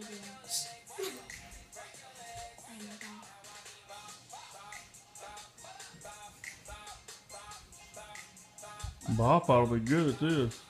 videos. I know that. Bob good at this.